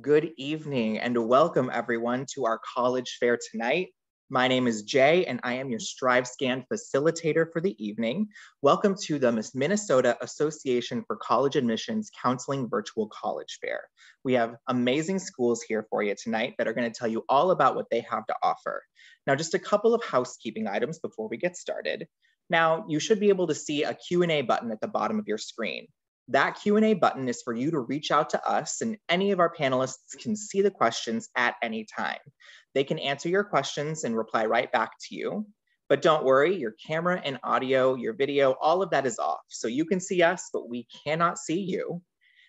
Good evening and welcome everyone to our college fair tonight. My name is Jay and I am your StriveScan facilitator for the evening. Welcome to the Minnesota Association for College Admissions Counseling Virtual College Fair. We have amazing schools here for you tonight that are gonna tell you all about what they have to offer. Now, just a couple of housekeeping items before we get started. Now, you should be able to see a Q&A button at the bottom of your screen. That Q&A button is for you to reach out to us and any of our panelists can see the questions at any time. They can answer your questions and reply right back to you. But don't worry, your camera and audio, your video, all of that is off. So you can see us, but we cannot see you.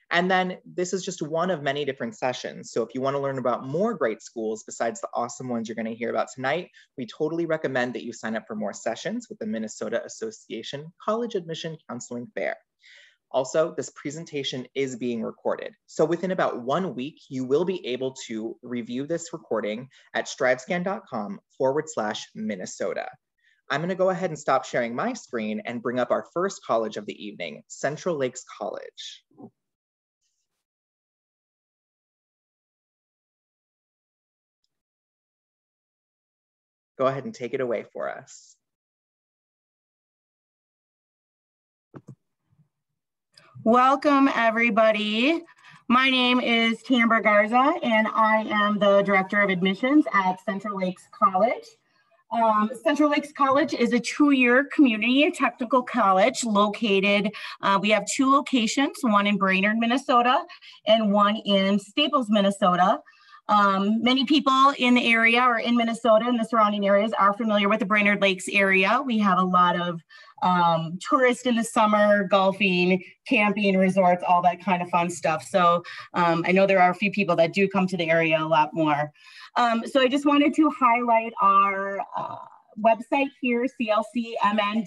And then this is just one of many different sessions. So if you wanna learn about more great schools besides the awesome ones you're gonna hear about tonight, we totally recommend that you sign up for more sessions with the Minnesota Association College Admission Counseling Fair. Also, this presentation is being recorded. So within about one week, you will be able to review this recording at strivescan.com forward slash Minnesota. I'm gonna go ahead and stop sharing my screen and bring up our first college of the evening, Central Lakes College. Go ahead and take it away for us. Welcome, everybody. My name is Tamber Garza, and I am the Director of Admissions at Central Lakes College. Um, Central Lakes College is a two-year community technical college located, uh, we have two locations, one in Brainerd, Minnesota, and one in Staples, Minnesota. Um, many people in the area or in Minnesota and the surrounding areas are familiar with the Brainerd Lakes area. We have a lot of um, tourists in the summer, golfing, camping, resorts, all that kind of fun stuff. So um, I know there are a few people that do come to the area a lot more. Um, so I just wanted to highlight our uh, website here, clcmn.edu,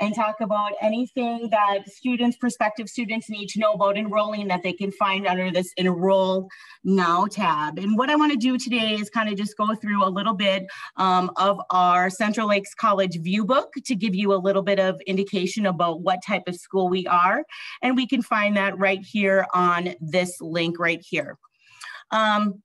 and talk about anything that students, prospective students need to know about enrolling that they can find under this Enroll Now tab. And what I want to do today is kind of just go through a little bit um, of our Central Lakes College view book to give you a little bit of indication about what type of school we are. And we can find that right here on this link right here. Um,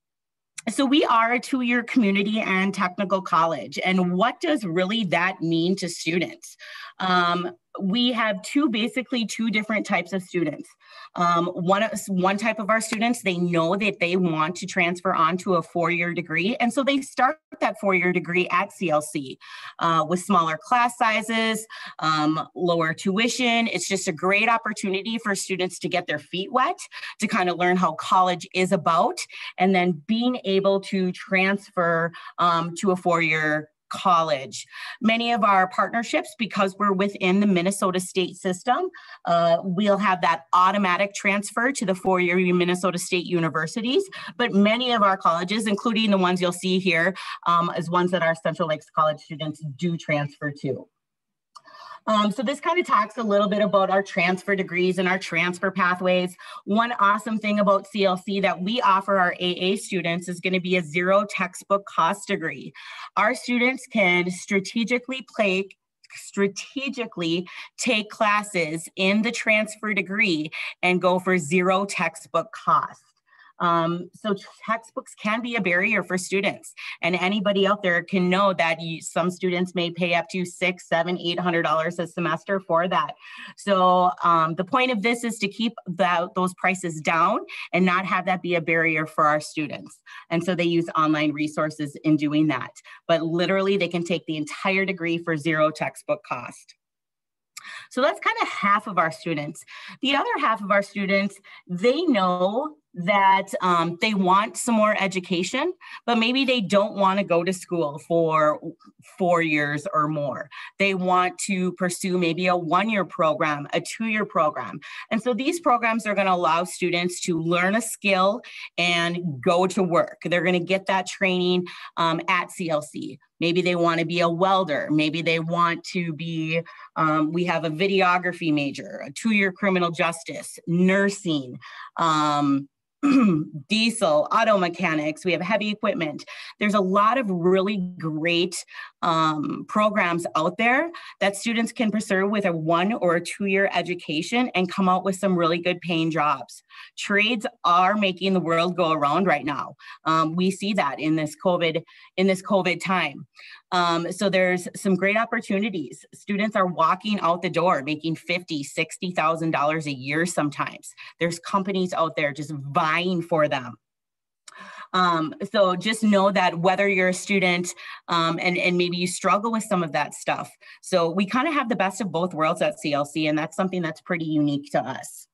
so we are a two-year community and technical college. And what does really that mean to students? Um, we have two, basically two different types of students. Um, one, one type of our students, they know that they want to transfer on to a four-year degree. And so they start that four-year degree at CLC uh, with smaller class sizes, um, lower tuition. It's just a great opportunity for students to get their feet wet, to kind of learn how college is about, and then being able to transfer um, to a four-year college. Many of our partnerships, because we're within the Minnesota state system, uh, we'll have that automatic transfer to the four-year Minnesota State universities. But many of our colleges, including the ones you'll see here, um, is ones that our Central Lakes College students do transfer to. Um, so this kind of talks a little bit about our transfer degrees and our transfer pathways. One awesome thing about CLC that we offer our AA students is gonna be a zero textbook cost degree. Our students can strategically play strategically take classes in the transfer degree and go for zero textbook cost. Um, so textbooks can be a barrier for students and anybody out there can know that you, some students may pay up to six, seven, eight hundred dollars a semester for that. So um, the point of this is to keep that, those prices down and not have that be a barrier for our students. And so they use online resources in doing that. But literally they can take the entire degree for zero textbook cost. So that's kind of half of our students. The other half of our students, they know that um, they want some more education, but maybe they don't want to go to school for four years or more. They want to pursue maybe a one year program, a two year program. And so these programs are going to allow students to learn a skill and go to work. They're going to get that training um, at CLC. Maybe they want to be a welder. Maybe they want to be, um, we have a videography major, a two year criminal justice, nursing. Um, diesel, auto mechanics, we have heavy equipment. There's a lot of really great um, programs out there that students can pursue with a one or a two year education and come out with some really good paying jobs. Trades are making the world go around right now. Um, we see that in this COVID in this COVID time. Um, so there's some great opportunities. Students are walking out the door making fifty, sixty thousand dollars a year sometimes. There's companies out there just vying for them. Um, so just know that whether you're a student um, and, and maybe you struggle with some of that stuff. So we kind of have the best of both worlds at CLC, and that's something that's pretty unique to us.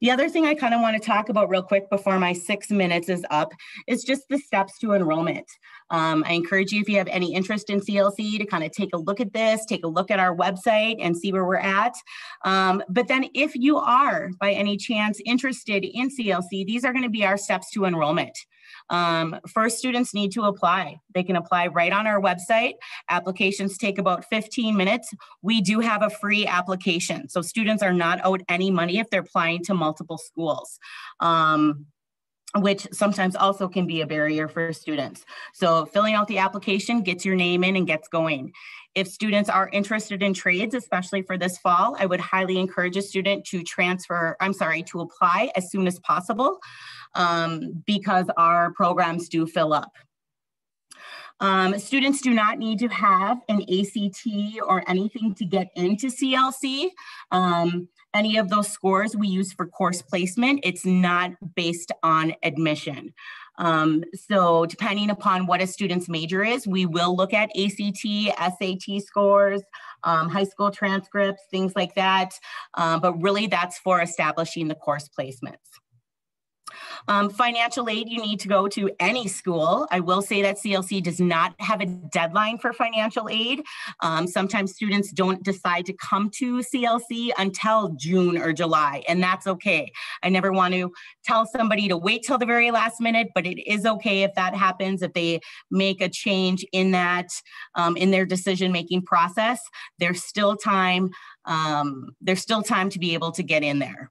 The other thing I kind of want to talk about real quick before my six minutes is up is just the steps to enrollment. Um, I encourage you, if you have any interest in CLC, to kind of take a look at this, take a look at our website and see where we're at. Um, but then if you are by any chance interested in CLC, these are going to be our steps to enrollment. Um, first, students need to apply. They can apply right on our website. Applications take about 15 minutes. We do have a free application, so students are not owed any money if they're applying to multiple schools. Um, which sometimes also can be a barrier for students. So filling out the application gets your name in and gets going. If students are interested in trades, especially for this fall, I would highly encourage a student to transfer, I'm sorry, to apply as soon as possible um, because our programs do fill up. Um, students do not need to have an ACT or anything to get into CLC. Um, any of those scores we use for course placement, it's not based on admission. Um, so depending upon what a student's major is, we will look at ACT, SAT scores, um, high school transcripts, things like that. Um, but really that's for establishing the course placements. Um, financial aid, you need to go to any school. I will say that CLC does not have a deadline for financial aid. Um, sometimes students don't decide to come to CLC until June or July, and that's okay. I never want to tell somebody to wait till the very last minute, but it is okay if that happens, if they make a change in that, um, in their decision-making process, there's still time, um, there's still time to be able to get in there.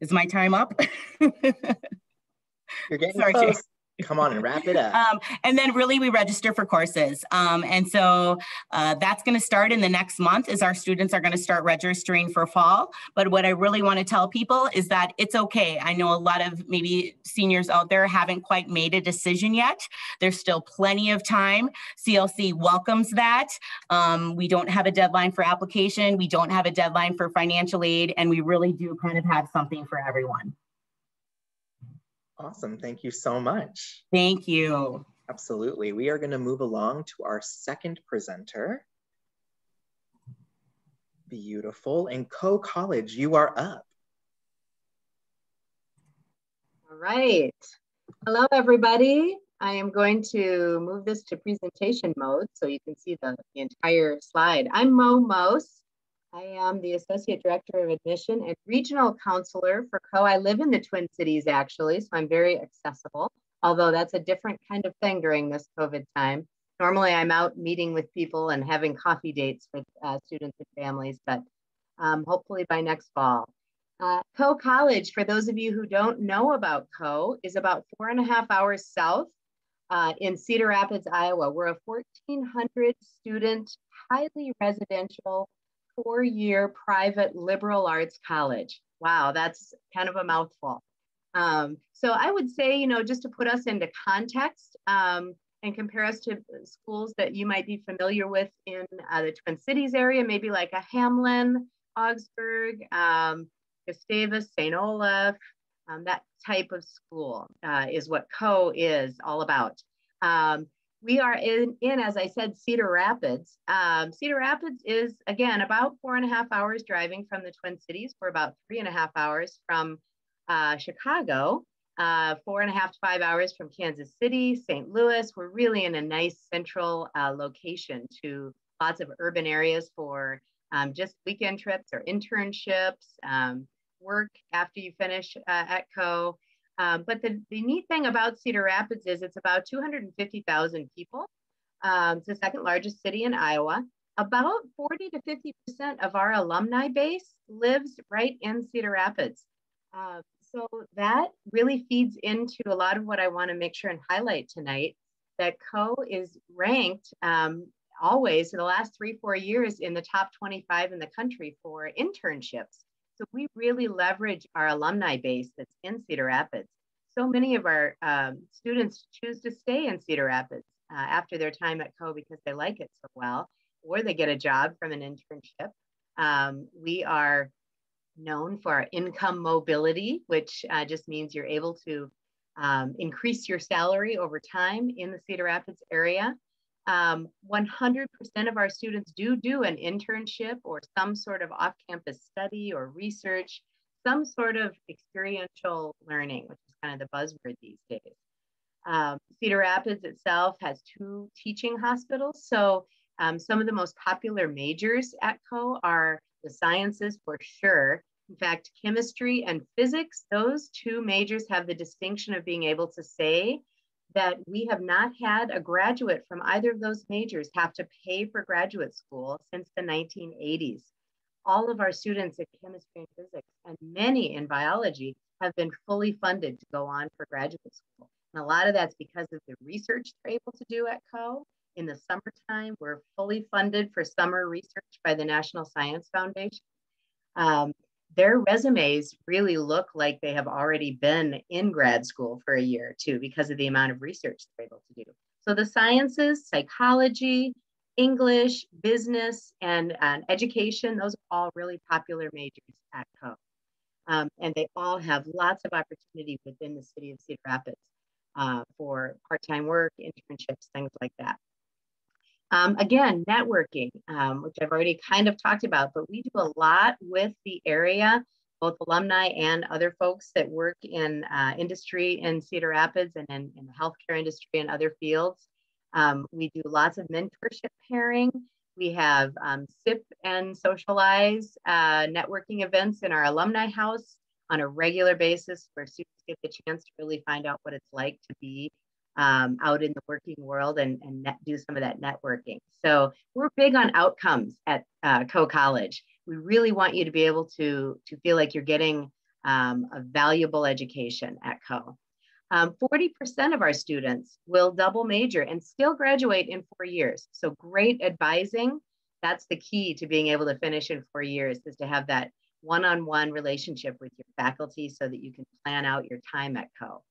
Is my time up? You're getting Sorry, close. Come on and wrap it up. Um, and then really we register for courses. Um, and so uh, that's going to start in the next month as our students are going to start registering for fall. But what I really want to tell people is that it's okay. I know a lot of maybe seniors out there haven't quite made a decision yet. There's still plenty of time. CLC welcomes that. Um, we don't have a deadline for application. We don't have a deadline for financial aid. And we really do kind of have something for everyone. Awesome. Thank you so much. Thank you. Absolutely. We are going to move along to our second presenter. Beautiful. And Coe College, you are up. All right. Hello, everybody. I am going to move this to presentation mode so you can see the, the entire slide. I'm Mo Mose. I am the Associate Director of Admission and Regional Counselor for Coe. I live in the Twin Cities actually, so I'm very accessible, although that's a different kind of thing during this COVID time. Normally I'm out meeting with people and having coffee dates with uh, students and families, but um, hopefully by next fall. Uh, Coe College, for those of you who don't know about Coe, is about four and a half hours south uh, in Cedar Rapids, Iowa. We're a 1,400 student, highly residential four year private liberal arts college. Wow, that's kind of a mouthful. Um, so I would say, you know, just to put us into context um, and compare us to schools that you might be familiar with in uh, the Twin Cities area, maybe like a Hamline, Augsburg, um, Gustavus, St. Olaf, um, that type of school uh, is what Coe is all about. Um, we are in, in, as I said, Cedar Rapids. Um, Cedar Rapids is, again, about four and a half hours driving from the Twin Cities. We're about three and a half hours from uh, Chicago, uh, four and a half to five hours from Kansas City, St. Louis. We're really in a nice central uh, location to lots of urban areas for um, just weekend trips or internships, um, work after you finish uh, at Coe. Um, but the, the neat thing about Cedar Rapids is it's about 250,000 people. Um, it's the second largest city in Iowa. About 40 to 50% of our alumni base lives right in Cedar Rapids. Uh, so that really feeds into a lot of what I want to make sure and highlight tonight that Coe is ranked um, always in the last three, four years in the top 25 in the country for internships. So we really leverage our alumni base that's in Cedar Rapids. So many of our um, students choose to stay in Cedar Rapids uh, after their time at Coe because they like it so well, or they get a job from an internship. Um, we are known for our income mobility, which uh, just means you're able to um, increase your salary over time in the Cedar Rapids area. 100% um, of our students do do an internship or some sort of off-campus study or research, some sort of experiential learning, which is kind of the buzzword these days. Um, Cedar Rapids itself has two teaching hospitals. So um, some of the most popular majors at Coe are the sciences for sure. In fact, chemistry and physics, those two majors have the distinction of being able to say that we have not had a graduate from either of those majors have to pay for graduate school since the 1980s. All of our students in chemistry and physics and many in biology have been fully funded to go on for graduate school. And a lot of that's because of the research they're able to do at Coe. In the summertime, we're fully funded for summer research by the National Science Foundation. Um, their resumes really look like they have already been in grad school for a year or two because of the amount of research they're able to do. So the sciences, psychology, English, business, and, and education, those are all really popular majors at Coe. Um, and they all have lots of opportunity within the city of Cedar Rapids uh, for part-time work, internships, things like that. Um, again, networking, um, which I've already kind of talked about, but we do a lot with the area, both alumni and other folks that work in uh, industry in Cedar Rapids and in, in, the healthcare industry and other fields. Um, we do lots of mentorship pairing. We have um, SIP and socialize uh, networking events in our alumni house on a regular basis where students get the chance to really find out what it's like to be um, out in the working world and, and net, do some of that networking. So we're big on outcomes at uh, Coe College. We really want you to be able to, to feel like you're getting um, a valuable education at Coe. 40% um, of our students will double major and still graduate in four years. So great advising. That's the key to being able to finish in four years is to have that one-on-one relationship with your faculty so that you can plan out your time at Coe.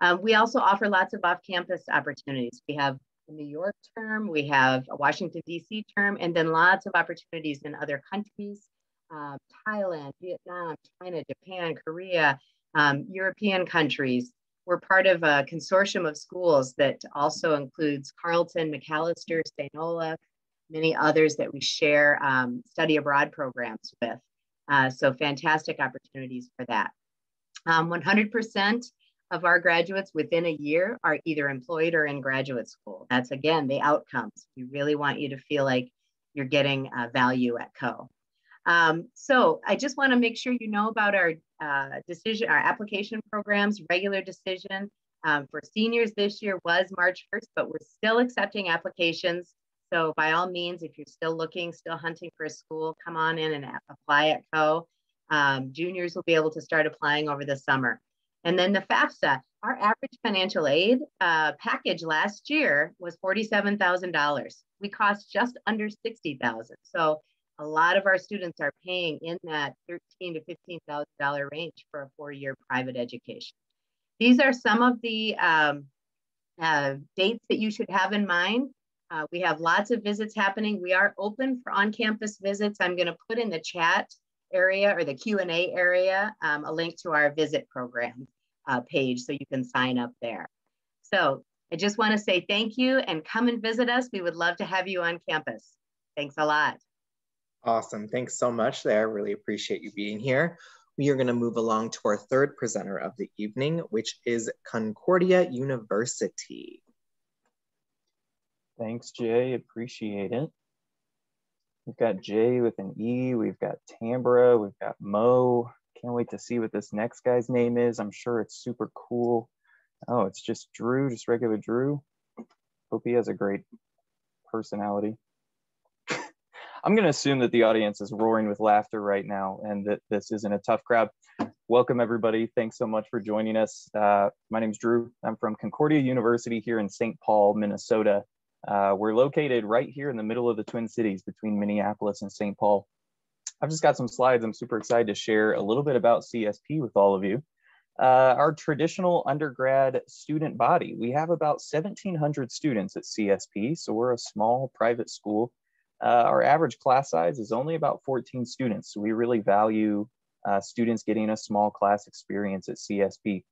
Um, we also offer lots of off-campus opportunities. We have a New York term, we have a Washington, DC term, and then lots of opportunities in other countries, um, Thailand, Vietnam, China, Japan, Korea, um, European countries. We're part of a consortium of schools that also includes Carleton, Macalester, St. Olaf, many others that we share um, study abroad programs with. Uh, so fantastic opportunities for that. 100% um, of our graduates within a year are either employed or in graduate school. That's again the outcomes. We really want you to feel like you're getting uh, value at Coe. Um, so I just want to make sure you know about our uh, decision, our application programs, regular decision um, for seniors this year was March 1st, but we're still accepting applications. So by all means, if you're still looking, still hunting for a school, come on in and apply at Coe. Um, juniors will be able to start applying over the summer. And then the FAFSA, our average financial aid uh, package last year was $47,000. We cost just under 60,000. So a lot of our students are paying in that thirteen to $15,000 range for a four-year private education. These are some of the um, uh, dates that you should have in mind. Uh, we have lots of visits happening. We are open for on-campus visits. I'm gonna put in the chat area or the Q&A area, um, a link to our visit program uh, page so you can sign up there. So I just wanna say thank you and come and visit us. We would love to have you on campus. Thanks a lot. Awesome, thanks so much there. Really appreciate you being here. We are gonna move along to our third presenter of the evening, which is Concordia University. Thanks, Jay, appreciate it. We've got Jay with an E, we've got Tambra, we've got Mo. Can't wait to see what this next guy's name is. I'm sure it's super cool. Oh, it's just Drew, just regular Drew. Hope he has a great personality. I'm going to assume that the audience is roaring with laughter right now and that this isn't a tough crowd. Welcome, everybody. Thanks so much for joining us. Uh, my name is Drew. I'm from Concordia University here in St. Paul, Minnesota. Uh, we're located right here in the middle of the Twin Cities between Minneapolis and St. Paul. I've just got some slides. I'm super excited to share a little bit about CSP with all of you. Uh, our traditional undergrad student body, we have about 1,700 students at CSP, so we're a small private school. Uh, our average class size is only about 14 students, so we really value uh, students getting a small class experience at CSP.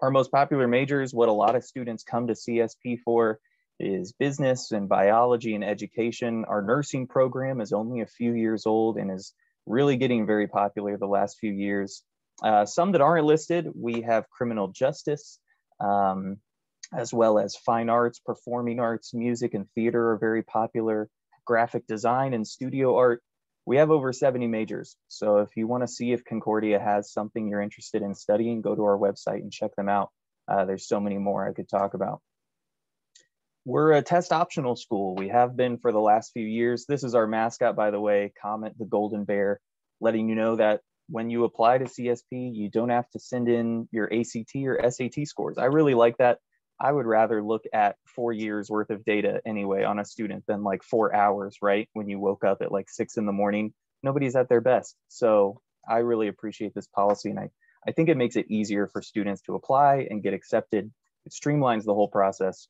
Our most popular majors, what a lot of students come to CSP for, is business and biology and education. Our nursing program is only a few years old and is really getting very popular the last few years. Uh, some that aren't listed, we have criminal justice, um, as well as fine arts, performing arts, music and theater are very popular, graphic design and studio art. We have over 70 majors. So if you want to see if Concordia has something you're interested in studying, go to our website and check them out. Uh, there's so many more I could talk about. We're a test optional school. We have been for the last few years. This is our mascot, by the way, Comet the Golden Bear, letting you know that when you apply to CSP, you don't have to send in your ACT or SAT scores. I really like that. I would rather look at four years worth of data anyway on a student than like four hours, right? When you woke up at like six in the morning, nobody's at their best. So I really appreciate this policy and I, I think it makes it easier for students to apply and get accepted. It streamlines the whole process.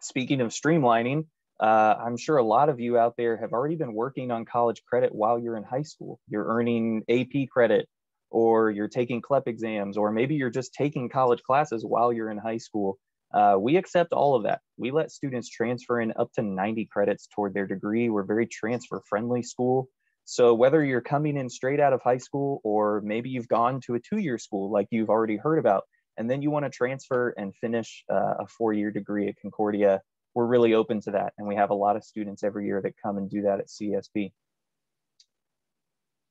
Speaking of streamlining, uh, I'm sure a lot of you out there have already been working on college credit while you're in high school. You're earning AP credit, or you're taking CLEP exams, or maybe you're just taking college classes while you're in high school. Uh, we accept all of that. We let students transfer in up to 90 credits toward their degree. We're very transfer friendly school. So whether you're coming in straight out of high school or maybe you've gone to a two-year school like you've already heard about, and then you want to transfer and finish uh, a four-year degree at Concordia, we're really open to that. And we have a lot of students every year that come and do that at CSP.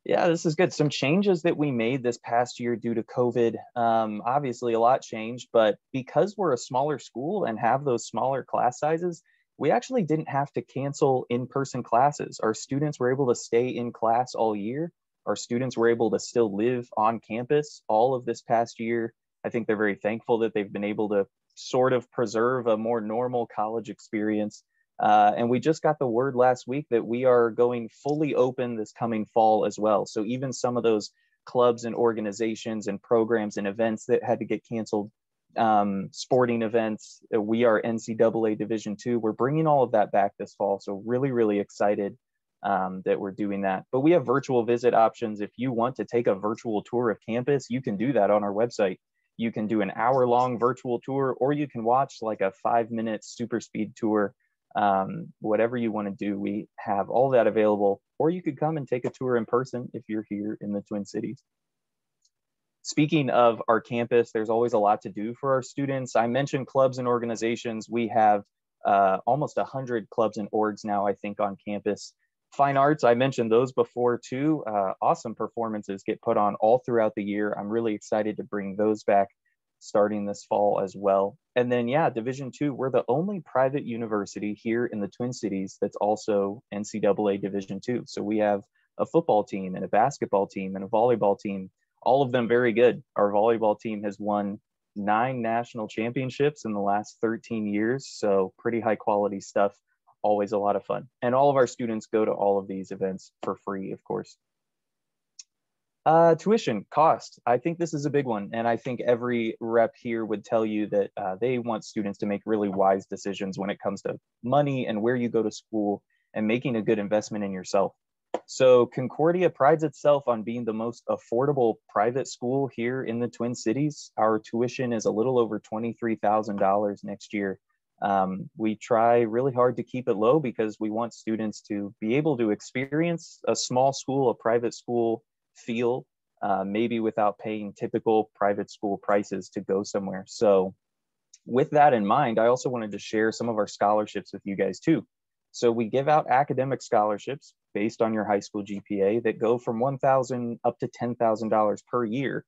Yeah, this is good. Some changes that we made this past year due to COVID. Um, obviously, a lot changed, but because we're a smaller school and have those smaller class sizes, we actually didn't have to cancel in-person classes. Our students were able to stay in class all year. Our students were able to still live on campus all of this past year. I think they're very thankful that they've been able to sort of preserve a more normal college experience. Uh, and we just got the word last week that we are going fully open this coming fall as well. So even some of those clubs and organizations and programs and events that had to get canceled, um, sporting events, uh, we are NCAA Division two. We're bringing all of that back this fall. So really, really excited um, that we're doing that. But we have virtual visit options. If you want to take a virtual tour of campus, you can do that on our website you can do an hour long virtual tour or you can watch like a five minute super speed tour um, whatever you want to do. We have all that available or you could come and take a tour in person if you're here in the twin cities. Speaking of our campus there's always a lot to do for our students. I mentioned clubs and organizations. We have uh, almost 100 clubs and orgs now i think on campus Fine arts, I mentioned those before too. Uh, awesome performances get put on all throughout the year. I'm really excited to bring those back starting this fall as well. And then, yeah, Division two, we're the only private university here in the Twin Cities that's also NCAA Division two. So we have a football team and a basketball team and a volleyball team, all of them very good. Our volleyball team has won nine national championships in the last 13 years. So pretty high quality stuff always a lot of fun. And all of our students go to all of these events for free, of course. Uh, tuition cost. I think this is a big one. And I think every rep here would tell you that uh, they want students to make really wise decisions when it comes to money and where you go to school and making a good investment in yourself. So Concordia prides itself on being the most affordable private school here in the Twin Cities. Our tuition is a little over $23,000 next year um, we try really hard to keep it low because we want students to be able to experience a small school, a private school feel, uh, maybe without paying typical private school prices to go somewhere. So with that in mind, I also wanted to share some of our scholarships with you guys too. So we give out academic scholarships based on your high school GPA that go from 1,000 up to $10,000 per year.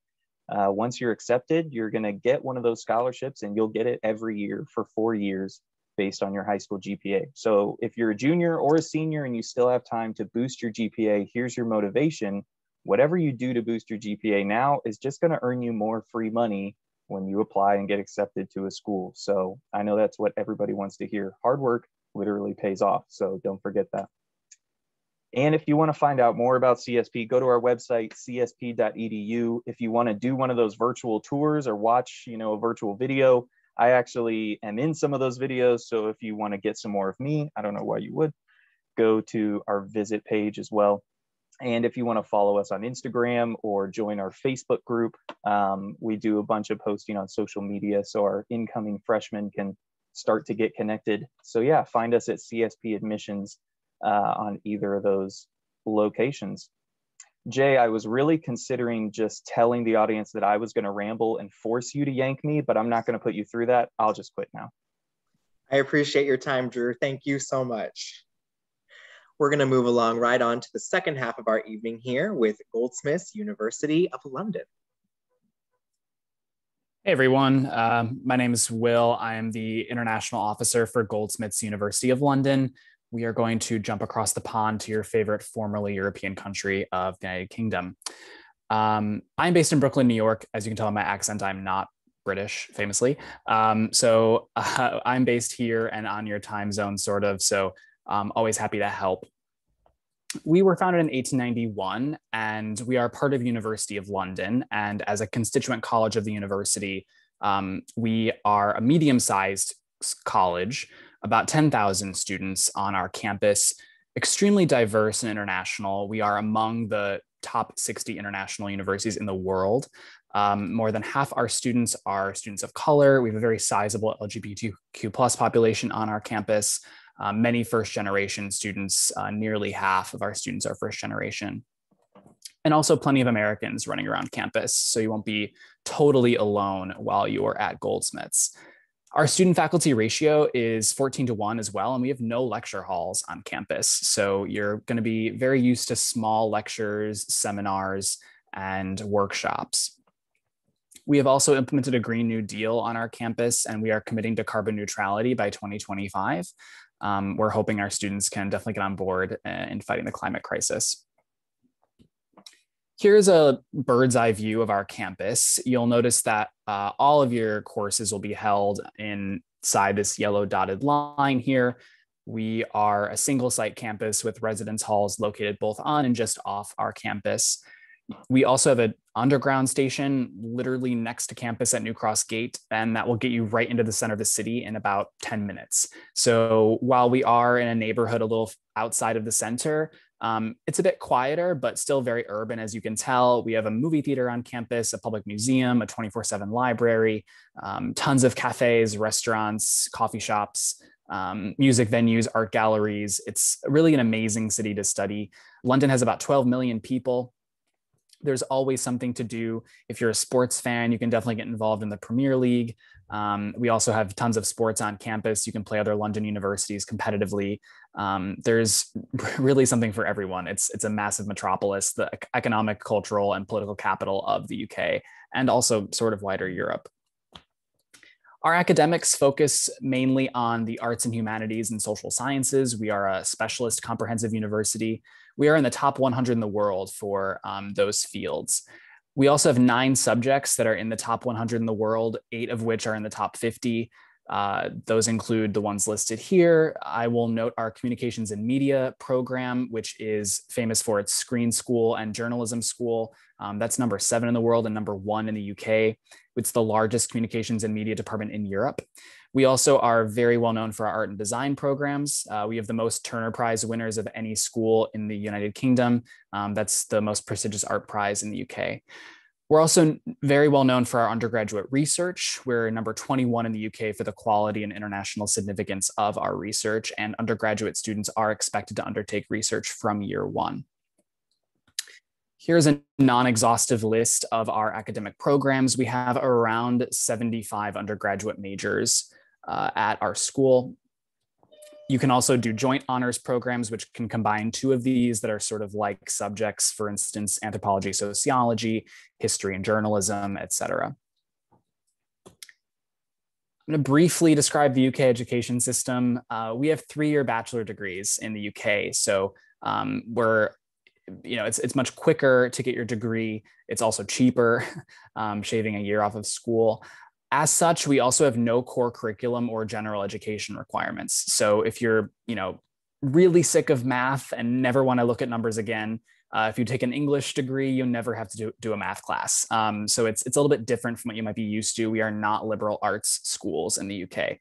Uh, once you're accepted, you're going to get one of those scholarships and you'll get it every year for four years based on your high school GPA. So if you're a junior or a senior and you still have time to boost your GPA, here's your motivation. whatever you do to boost your GPA now is just going to earn you more free money when you apply and get accepted to a school. So I know that's what everybody wants to hear. Hard work literally pays off. So don't forget that. And if you want to find out more about CSP, go to our website, csp.edu. If you want to do one of those virtual tours or watch, you know, a virtual video, I actually am in some of those videos. So if you want to get some more of me, I don't know why you would, go to our visit page as well. And if you want to follow us on Instagram or join our Facebook group, um, we do a bunch of posting on social media so our incoming freshmen can start to get connected. So yeah, find us at CSP Admissions uh, on either of those locations. Jay, I was really considering just telling the audience that I was going to ramble and force you to yank me, but I'm not going to put you through that. I'll just quit now. I appreciate your time, Drew. Thank you so much. We're going to move along right on to the second half of our evening here with Goldsmiths University of London. Hey everyone, uh, my name is Will. I am the International Officer for Goldsmiths University of London. We are going to jump across the pond to your favorite formerly European country of the United Kingdom. Um, I'm based in Brooklyn, New York. As you can tell in my accent, I'm not British, famously. Um, so uh, I'm based here and on your time zone, sort of. So um, always happy to help. We were founded in 1891 and we are part of University of London. And as a constituent college of the university, um, we are a medium-sized college, about 10,000 students on our campus, extremely diverse and international. We are among the top 60 international universities in the world. Um, more than half our students are students of color. We have a very sizable LGBTQ plus population on our campus uh, many first generation students, uh, nearly half of our students are first generation. And also plenty of Americans running around campus, so you won't be totally alone while you are at Goldsmiths. Our student faculty ratio is 14 to 1 as well, and we have no lecture halls on campus. So you're going to be very used to small lectures, seminars, and workshops. We have also implemented a Green New Deal on our campus, and we are committing to carbon neutrality by 2025 um, we're hoping our students can definitely get on board uh, in fighting the climate crisis. Here's a bird's eye view of our campus. You'll notice that uh, all of your courses will be held inside this yellow dotted line here. We are a single site campus with residence halls located both on and just off our campus. We also have an underground station literally next to campus at New Cross Gate, and that will get you right into the center of the city in about 10 minutes. So while we are in a neighborhood a little outside of the center, um, it's a bit quieter, but still very urban, as you can tell. We have a movie theater on campus, a public museum, a 24 7 library, um, tons of cafes, restaurants, coffee shops. Um, music venues, art galleries. It's really an amazing city to study. London has about 12 million people there's always something to do. If you're a sports fan, you can definitely get involved in the Premier League. Um, we also have tons of sports on campus. You can play other London universities competitively. Um, there's really something for everyone. It's it's a massive metropolis, the economic, cultural, and political capital of the UK, and also sort of wider Europe. Our academics focus mainly on the arts and humanities and social sciences. We are a specialist comprehensive university. We are in the top 100 in the world for um, those fields. We also have nine subjects that are in the top 100 in the world, eight of which are in the top 50. Uh, those include the ones listed here. I will note our communications and media program, which is famous for its screen school and journalism school. Um, that's number seven in the world and number one in the UK. It's the largest communications and media department in Europe. We also are very well known for our art and design programs. Uh, we have the most Turner Prize winners of any school in the United Kingdom. Um, that's the most prestigious art prize in the UK. We're also very well known for our undergraduate research. We're number 21 in the UK for the quality and international significance of our research, and undergraduate students are expected to undertake research from year one. Here's a non-exhaustive list of our academic programs. We have around 75 undergraduate majors uh, at our school. You can also do joint honors programs, which can combine two of these that are sort of like subjects, for instance, anthropology, sociology, history and journalism, etc. I'm going to briefly describe the UK education system. Uh, we have three-year bachelor degrees in the UK. So um, we're you know, it's it's much quicker to get your degree. It's also cheaper, um, shaving a year off of school. As such, we also have no core curriculum or general education requirements. So if you're, you know, really sick of math and never want to look at numbers again, uh, if you take an English degree, you'll never have to do, do a math class. Um, so it's it's a little bit different from what you might be used to. We are not liberal arts schools in the UK.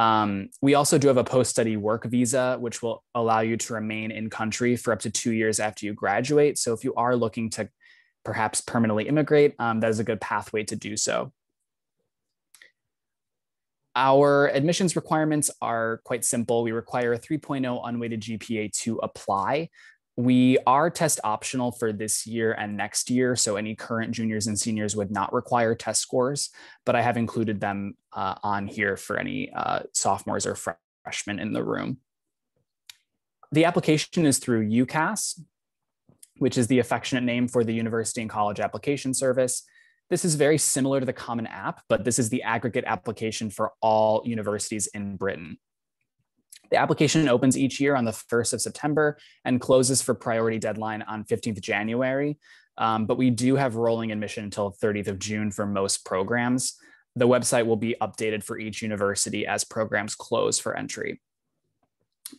Um, we also do have a post study work visa, which will allow you to remain in country for up to two years after you graduate. So if you are looking to perhaps permanently immigrate, um, that is a good pathway to do so. Our admissions requirements are quite simple. We require a 3.0 unweighted GPA to apply. We are test optional for this year and next year. So any current juniors and seniors would not require test scores, but I have included them uh, on here for any uh, sophomores or freshmen in the room. The application is through UCAS, which is the affectionate name for the University and College Application Service. This is very similar to the Common App, but this is the aggregate application for all universities in Britain. The application opens each year on the 1st of September and closes for priority deadline on 15th January. Um, but we do have rolling admission until 30th of June for most programs. The website will be updated for each university as programs close for entry.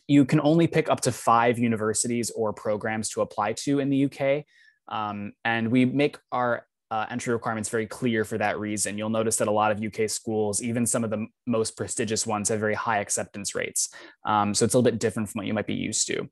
You can only pick up to five universities or programs to apply to in the UK. Um, and we make our uh, entry requirements very clear for that reason. You'll notice that a lot of UK schools, even some of the most prestigious ones, have very high acceptance rates. Um, so it's a little bit different from what you might be used to.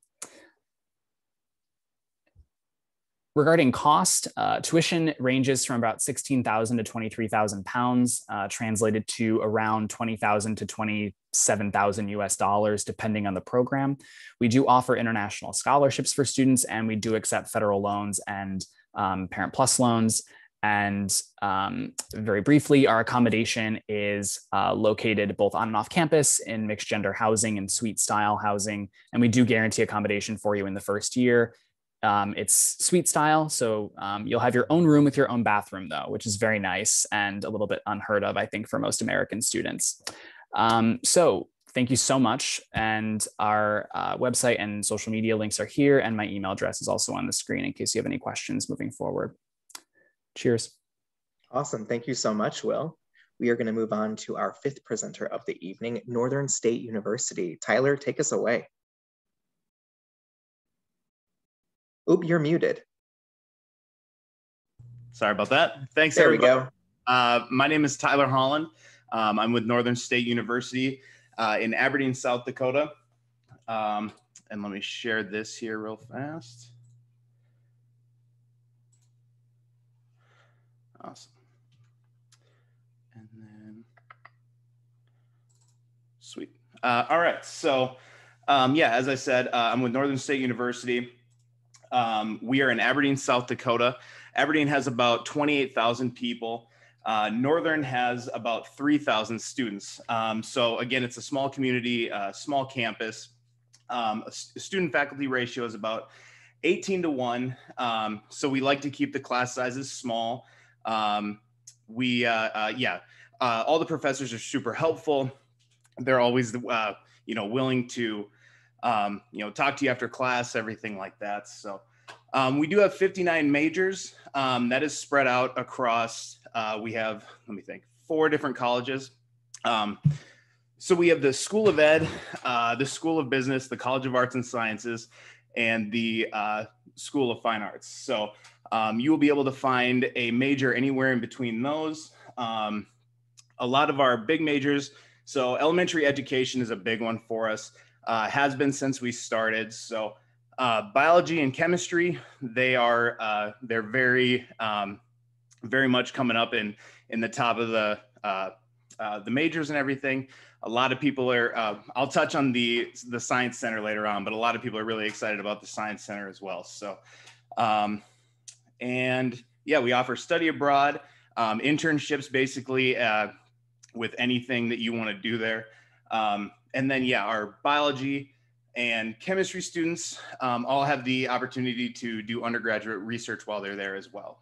Regarding cost, uh, tuition ranges from about 16,000 to 23,000 pounds, uh, translated to around 20,000 to 27,000 US dollars, depending on the program. We do offer international scholarships for students, and we do accept federal loans and um, Parent Plus loans. And um, very briefly, our accommodation is uh, located both on and off campus in mixed gender housing and suite style housing. And we do guarantee accommodation for you in the first year. Um, it's suite style. So um, you'll have your own room with your own bathroom, though, which is very nice and a little bit unheard of, I think, for most American students. Um, so thank you so much. And our uh, website and social media links are here. And my email address is also on the screen in case you have any questions moving forward. Cheers. Awesome. Thank you so much, Will. We are going to move on to our fifth presenter of the evening, Northern State University. Tyler, take us away. Oop, you're muted. Sorry about that. Thanks, there everybody. we go. Uh, my name is Tyler Holland. Um, I'm with Northern State University uh, in Aberdeen, South Dakota. Um, and let me share this here real fast. Awesome. And then, sweet. Uh, all right. So, um, yeah, as I said, uh, I'm with Northern State University. Um, we are in Aberdeen, South Dakota. Aberdeen has about 28,000 people. Uh, Northern has about 3,000 students. Um, so again, it's a small community, uh, small campus. Um, student faculty ratio is about 18 to 1. Um, so we like to keep the class sizes small. Um, we, uh, uh, yeah, uh, all the professors are super helpful. They're always, uh, you know, willing to, um, you know, talk to you after class, everything like that. So um, we do have 59 majors. Um, that is spread out across, uh, we have, let me think, four different colleges. Um, so we have the School of Ed, uh, the School of Business, the College of Arts and Sciences, and the uh, School of Fine Arts. So um, you will be able to find a major anywhere in between those. Um, a lot of our big majors, so elementary education is a big one for us, uh, has been since we started. So uh, biology and chemistry, they are uh, they're very um, very much coming up in in the top of the uh, uh, the majors and everything. A lot of people are. Uh, I'll touch on the the science center later on, but a lot of people are really excited about the science center as well. So. Um, and yeah, we offer study abroad, um, internships basically uh, with anything that you want to do there. Um, and then, yeah, our biology and chemistry students um, all have the opportunity to do undergraduate research while they're there as well.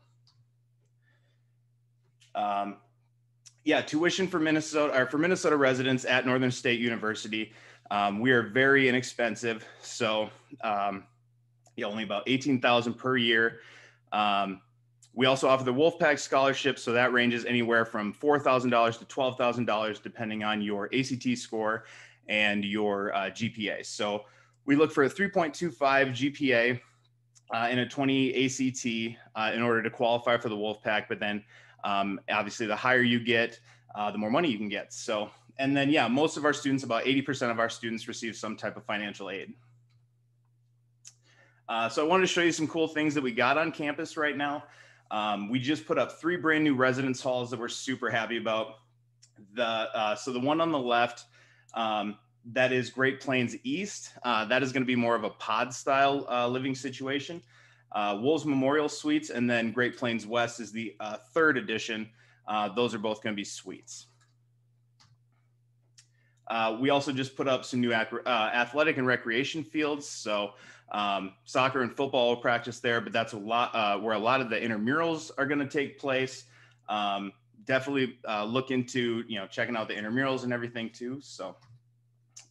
Um, yeah, tuition for Minnesota or for Minnesota residents at Northern State University. Um, we are very inexpensive. So um, yeah, only about 18,000 per year. Um, we also offer the Wolfpack scholarship, so that ranges anywhere from $4,000 to $12,000 depending on your ACT score and your uh, GPA. So we look for a 3.25 GPA uh, and a 20 ACT uh, in order to qualify for the Wolfpack. But then um, obviously the higher you get, uh, the more money you can get. So, and then yeah, most of our students, about 80% of our students receive some type of financial aid. Uh, so I wanted to show you some cool things that we got on campus right now. Um, we just put up three brand new residence halls that we're super happy about. The uh, so the one on the left, um, that is Great Plains East. Uh, that is going to be more of a pod style uh, living situation. Uh, Wolves Memorial Suites and then Great Plains West is the third edition. Those are both going to be suites. Uh, we also just put up some new athletic and recreation fields. So um, soccer and football will practice there, but that's a lot where a lot of the intramurals are going to take place. Um, definitely look into you know checking out the intramurals and everything too. So.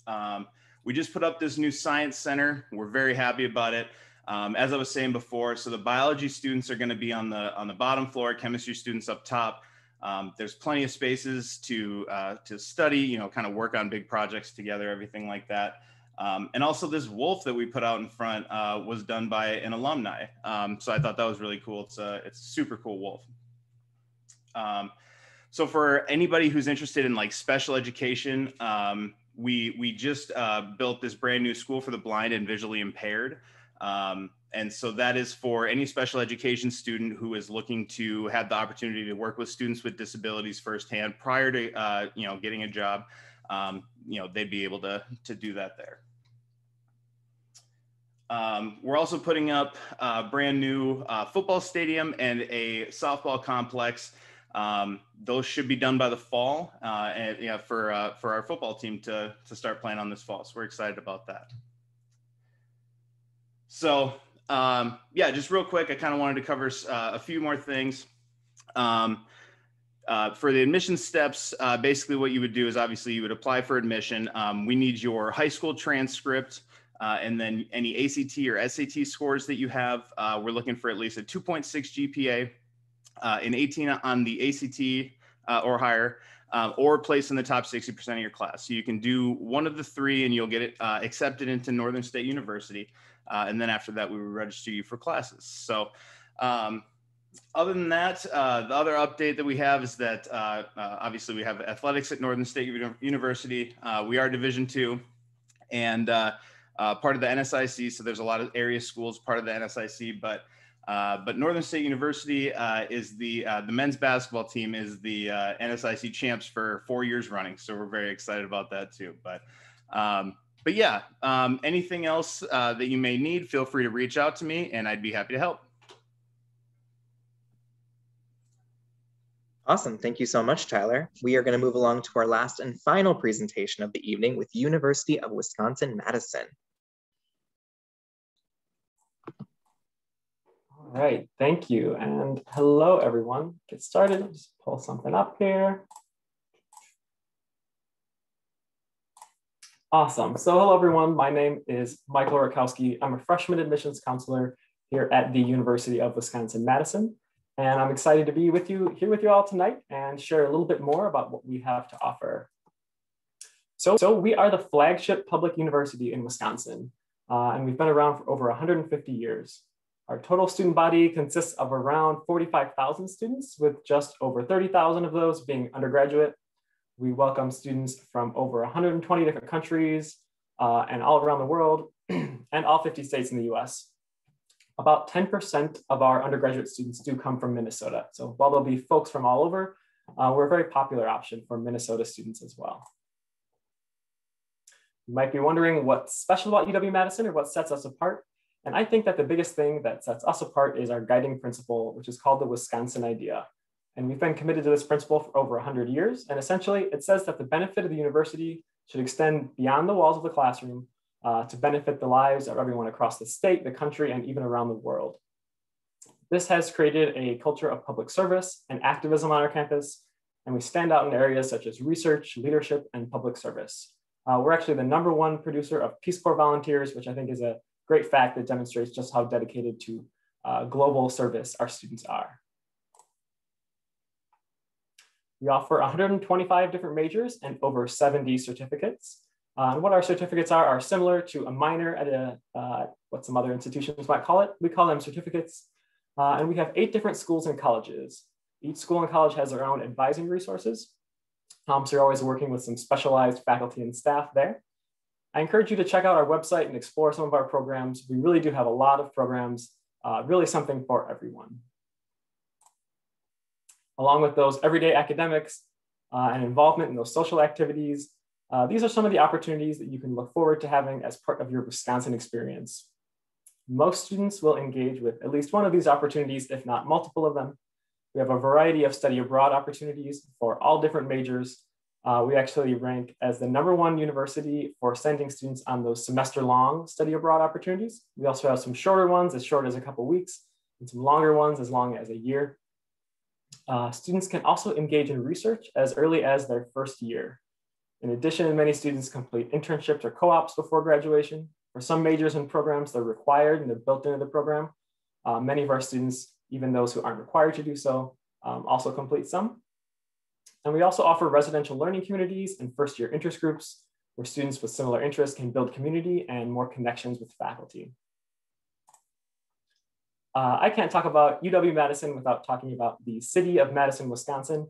Um, we just put up this new science center. We're very happy about it. Um, as I was saying before, so the biology students are going to be on the on the bottom floor, chemistry students up top. Um, there's plenty of spaces to uh, to study, you know, kind of work on big projects together, everything like that. Um, and also this wolf that we put out in front uh, was done by an alumni. Um, so I thought that was really cool. It's a, it's a super cool wolf. Um, so for anybody who's interested in like special education, um, we we just uh, built this brand new school for the blind and visually impaired. Um, and so that is for any special education student who is looking to have the opportunity to work with students with disabilities firsthand prior to uh, you know getting a job. Um, you know they'd be able to to do that there. Um, we're also putting up a brand new uh, football stadium and a softball complex um, those should be done by the fall, uh, and yeah, for uh, for our football team to to start playing on this fall. So we're excited about that. So um, yeah, just real quick, I kind of wanted to cover uh, a few more things. Um, uh, for the admission steps, uh, basically what you would do is obviously you would apply for admission. Um, we need your high school transcript uh, and then any ACT or SAT scores that you have. Uh, we're looking for at least a 2.6 GPA uh, in 18 on the ACT or higher, uh, or place in the top 60% of your class. So you can do one of the three and you'll get it accepted into Northern State University. Uh, and then after that, we will register you for classes. So um, other than that, uh, the other update that we have is that obviously we have athletics at Northern State University. we are Division two and part of the NSIC. So there's a lot of area schools part of the NSIC, but uh, but Northern State University uh, is the uh, the men's basketball team is the uh, NSIC champs for four years running, so we're very excited about that too. But um, but yeah, um, anything else uh, that you may need, feel free to reach out to me, and I'd be happy to help. Awesome. Thank you so much, Tyler. We are going to move along to our last and final presentation of the evening with University of Wisconsin-Madison. All right, thank you. And hello, everyone. Get started, just pull something up here. Awesome. So hello, everyone. My name is Michael Rakowski. I'm a freshman admissions counselor here at the University of Wisconsin-Madison. And I'm excited to be with you here with you all tonight and share a little bit more about what we have to offer. So, so we are the flagship public university in Wisconsin, uh, and we've been around for over 150 years. Our total student body consists of around 45,000 students, with just over 30,000 of those being undergraduate. We welcome students from over 120 different countries uh, and all around the world, and all 50 states in the US. About 10% of our undergraduate students do come from Minnesota. So while there'll be folks from all over, uh, we're a very popular option for Minnesota students as well. You might be wondering what's special about UW-Madison or what sets us apart. And I think that the biggest thing that sets us apart is our guiding principle, which is called the Wisconsin idea. And we've been committed to this principle for over 100 years. And essentially, it says that the benefit of the university should extend beyond the walls of the classroom uh, to benefit the lives of everyone across the state, the country, and even around the world. This has created a culture of public service and activism on our campus, and we stand out in areas such as research, leadership, and public service. Uh, we're actually the number one producer of Peace Corps volunteers, which I think is a great fact that demonstrates just how dedicated to uh, global service our students are. We offer 125 different majors and over 70 certificates. Uh, and what our certificates are are similar to a minor at a, uh, what some other institutions might call it. We call them certificates. Uh, and we have eight different schools and colleges. Each school and college has their own advising resources. Um, so you're always working with some specialized faculty and staff there. I encourage you to check out our website and explore some of our programs. We really do have a lot of programs, uh, really something for everyone. Along with those everyday academics uh, and involvement in those social activities, uh, these are some of the opportunities that you can look forward to having as part of your Wisconsin experience. Most students will engage with at least one of these opportunities, if not multiple of them. We have a variety of study abroad opportunities for all different majors. Uh, we actually rank as the number one university for sending students on those semester long study abroad opportunities. We also have some shorter ones as short as a couple weeks and some longer ones as long as a year. Uh, students can also engage in research as early as their first year. In addition, many students complete internships or co-ops before graduation. For some majors and programs, they're required and they're built into the program. Uh, many of our students, even those who aren't required to do so, um, also complete some. And we also offer residential learning communities and first year interest groups where students with similar interests can build community and more connections with faculty. Uh, I can't talk about UW-Madison without talking about the city of Madison, Wisconsin.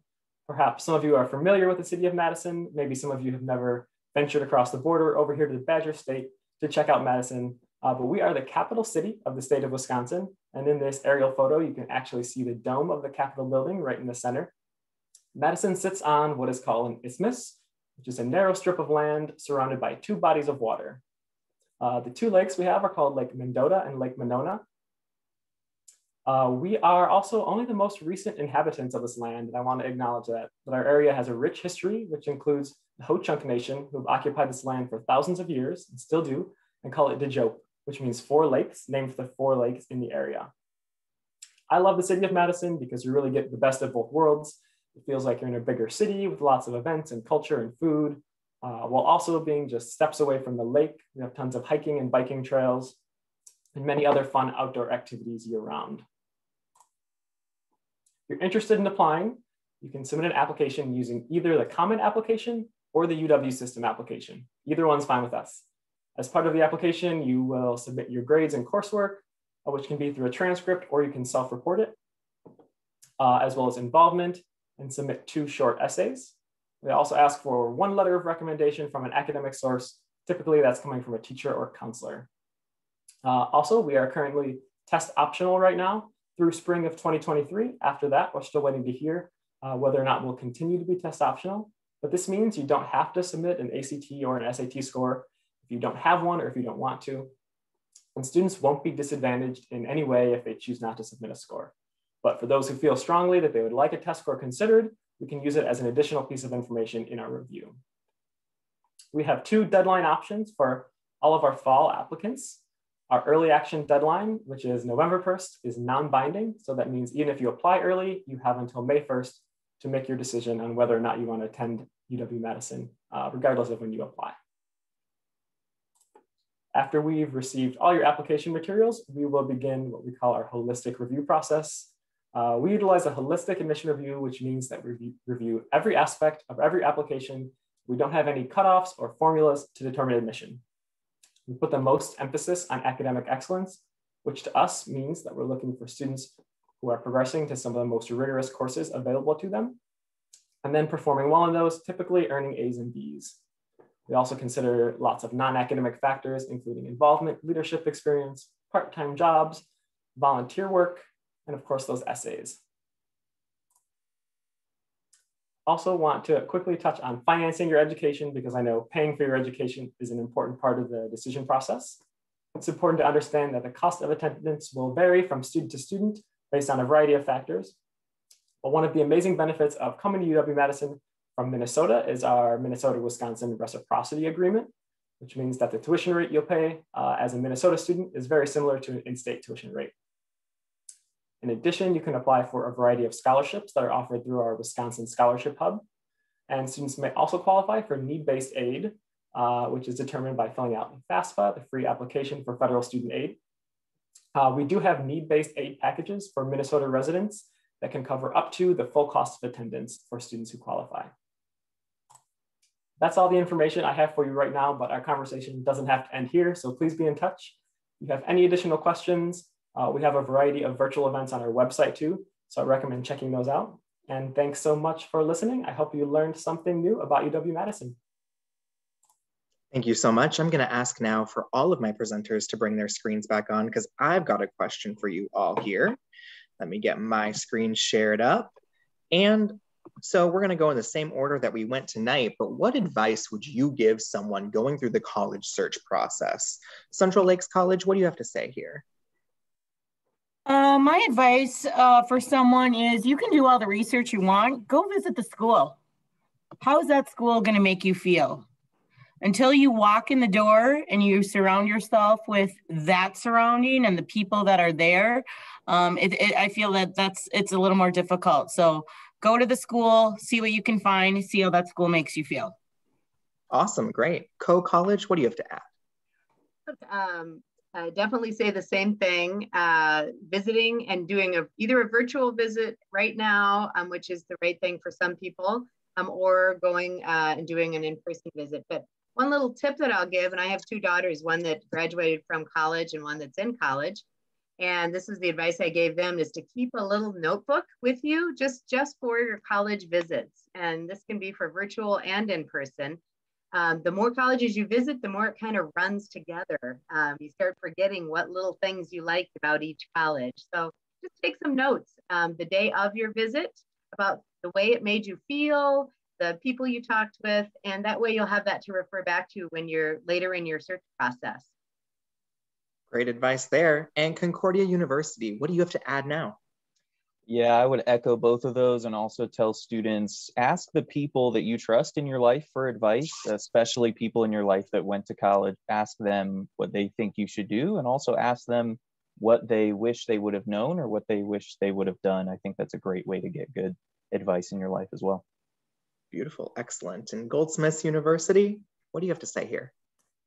Perhaps some of you are familiar with the city of Madison. Maybe some of you have never ventured across the border over here to the Badger State to check out Madison. Uh, but we are the capital city of the state of Wisconsin. And in this aerial photo, you can actually see the dome of the Capitol building right in the center. Madison sits on what is called an isthmus, which is a narrow strip of land surrounded by two bodies of water. Uh, the two lakes we have are called Lake Mendota and Lake Monona. Uh, we are also only the most recent inhabitants of this land, and I want to acknowledge that, that our area has a rich history, which includes the Ho-Chunk Nation, who have occupied this land for thousands of years and still do, and call it Teejop, which means four lakes, named for the four lakes in the area. I love the city of Madison because you really get the best of both worlds. It feels like you're in a bigger city with lots of events and culture and food, uh, while also being just steps away from the lake. We have tons of hiking and biking trails and many other fun outdoor activities year round If you're interested in applying, you can submit an application using either the common application or the UW system application. Either one's fine with us. As part of the application, you will submit your grades and coursework, uh, which can be through a transcript or you can self-report it, uh, as well as involvement and submit two short essays. We also ask for one letter of recommendation from an academic source. Typically that's coming from a teacher or counselor. Uh, also, we are currently test optional right now through spring of 2023. After that, we're still waiting to hear uh, whether or not we'll continue to be test optional. But this means you don't have to submit an ACT or an SAT score if you don't have one or if you don't want to. And students won't be disadvantaged in any way if they choose not to submit a score. But for those who feel strongly that they would like a test score considered, we can use it as an additional piece of information in our review. We have two deadline options for all of our fall applicants. Our early action deadline, which is November 1st, is non-binding. So that means even if you apply early, you have until May 1st to make your decision on whether or not you want to attend UW-Madison, uh, regardless of when you apply. After we've received all your application materials, we will begin what we call our holistic review process. Uh, we utilize a holistic admission review, which means that we review every aspect of every application. We don't have any cutoffs or formulas to determine admission. We put the most emphasis on academic excellence, which to us means that we're looking for students who are progressing to some of the most rigorous courses available to them, and then performing well in those, typically earning A's and B's. We also consider lots of non-academic factors, including involvement, leadership experience, part-time jobs, volunteer work, and of course, those essays. Also want to quickly touch on financing your education because I know paying for your education is an important part of the decision process. It's important to understand that the cost of attendance will vary from student to student based on a variety of factors. But one of the amazing benefits of coming to UW-Madison from Minnesota is our Minnesota-Wisconsin reciprocity agreement, which means that the tuition rate you'll pay uh, as a Minnesota student is very similar to an in-state tuition rate. In addition, you can apply for a variety of scholarships that are offered through our Wisconsin Scholarship Hub. And students may also qualify for need-based aid, uh, which is determined by filling out FAFSA, the free application for federal student aid. Uh, we do have need-based aid packages for Minnesota residents that can cover up to the full cost of attendance for students who qualify. That's all the information I have for you right now, but our conversation doesn't have to end here, so please be in touch. If you have any additional questions, uh, we have a variety of virtual events on our website too, so I recommend checking those out. And thanks so much for listening. I hope you learned something new about UW-Madison. Thank you so much. I'm going to ask now for all of my presenters to bring their screens back on because I've got a question for you all here. Let me get my screen shared up. And so we're going to go in the same order that we went tonight, but what advice would you give someone going through the college search process? Central Lakes College, what do you have to say here? Uh, my advice uh, for someone is you can do all the research you want. Go visit the school. How's that school going to make you feel? until you walk in the door and you surround yourself with that surrounding and the people that are there um, it, it, i feel that that's it's a little more difficult so go to the school see what you can find see how that school makes you feel awesome great Coe college what do you have to add um, I definitely say the same thing. Uh, visiting and doing a, either a virtual visit right now, um, which is the right thing for some people, um, or going uh, and doing an in-person visit. But one little tip that I'll give, and I have two daughters, one that graduated from college and one that's in college. And this is the advice I gave them is to keep a little notebook with you just, just for your college visits. And this can be for virtual and in person. Um, the more colleges you visit, the more it kind of runs together. Um, you start forgetting what little things you liked about each college. So just take some notes um, the day of your visit about the way it made you feel, the people you talked with, and that way you'll have that to refer back to when you're later in your search process. Great advice there. And Concordia University, what do you have to add now? Yeah, I would echo both of those and also tell students ask the people that you trust in your life for advice, especially people in your life that went to college. Ask them what they think you should do and also ask them what they wish they would have known or what they wish they would have done. I think that's a great way to get good advice in your life as well. Beautiful, excellent. And Goldsmiths University, what do you have to say here?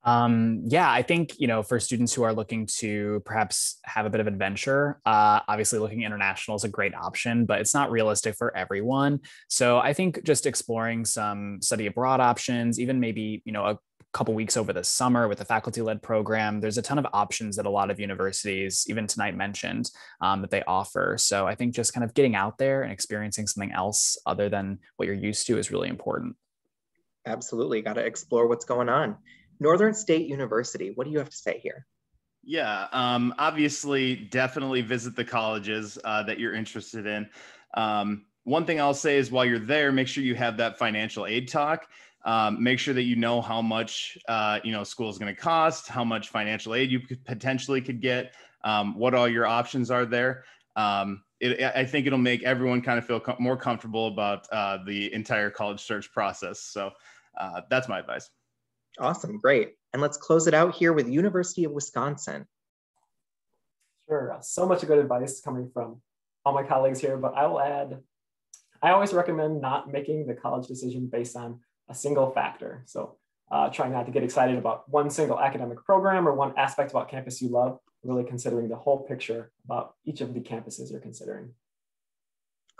Um, yeah, I think you know for students who are looking to perhaps have a bit of adventure, uh, obviously looking international is a great option, but it's not realistic for everyone. So I think just exploring some study abroad options, even maybe you know a couple weeks over the summer with a faculty led program. There's a ton of options that a lot of universities, even tonight mentioned, um, that they offer. So I think just kind of getting out there and experiencing something else other than what you're used to is really important. Absolutely. Got to explore what's going on. Northern State University, what do you have to say here? Yeah, um, obviously, definitely visit the colleges uh, that you're interested in. Um, one thing I'll say is while you're there, make sure you have that financial aid talk. Um, make sure that you know how much uh, you know school is going to cost, how much financial aid you could potentially could get, um, what all your options are there. Um, it, I think it'll make everyone kind of feel more comfortable about uh, the entire college search process. So uh, that's my advice. Awesome, great. And let's close it out here with University of Wisconsin. Sure, so much good advice coming from all my colleagues here, but I will add, I always recommend not making the college decision based on a single factor. So uh, trying not to get excited about one single academic program or one aspect about campus you love, really considering the whole picture about each of the campuses you're considering.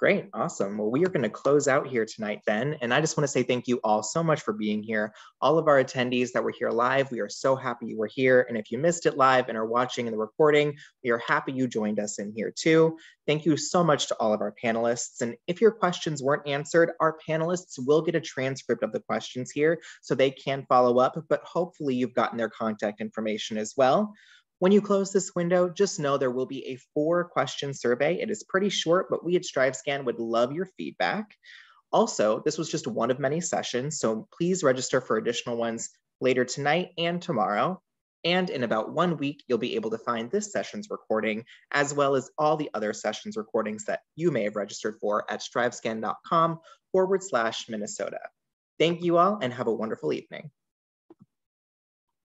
Great, awesome. Well, we are going to close out here tonight then. And I just want to say thank you all so much for being here. All of our attendees that were here live, we are so happy you were here. And if you missed it live and are watching in the recording, we are happy you joined us in here too. Thank you so much to all of our panelists. And if your questions weren't answered, our panelists will get a transcript of the questions here so they can follow up, but hopefully you've gotten their contact information as well. When you close this window, just know there will be a four question survey. It is pretty short, but we at StriveScan would love your feedback. Also, this was just one of many sessions, so please register for additional ones later tonight and tomorrow. And in about one week, you'll be able to find this session's recording, as well as all the other sessions recordings that you may have registered for at strivescan.com forward slash Minnesota. Thank you all and have a wonderful evening.